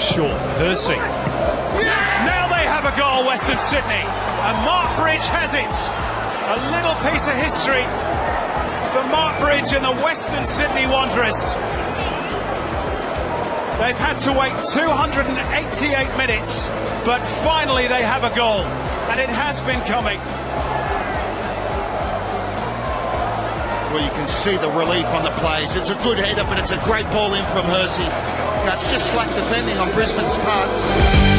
Hersi. Now they have a goal, Western Sydney. And Mark Bridge has it. A little piece of history for Mark Bridge and the Western Sydney Wanderers. They've had to wait 288 minutes, but finally they have a goal, and it has been coming. Well, you can see the relief on the plays. It's a good header, but it's a great ball in from Hersi. That's just slack defending on Brisbane's part.